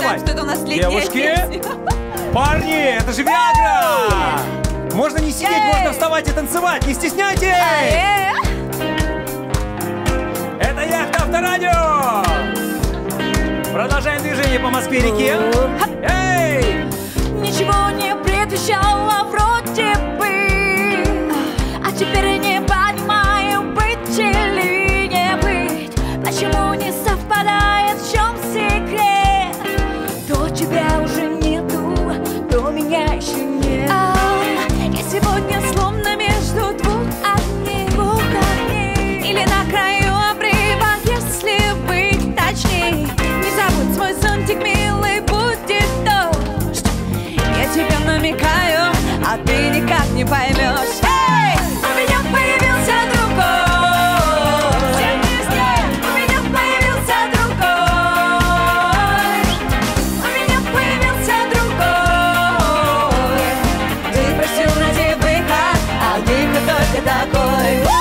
называй. Что это у нас Девушки, версия. парни, это же Виагра! Можно не сидеть, Эй! можно вставать и танцевать, не стесняйтесь! Эй! Это яхта Авторадио! Продолжаем движение по Москве-реке. Эй! Ничего не предвещало вроде бы, а теперь не понимаю, быть или не быть, почему не совпадает. намекаю, а ты никак не поймешь. Эй, у меня появился другой. Все вместе. У меня появился другой. У меня появился другой. Ты просил найти выход, а выход только такой.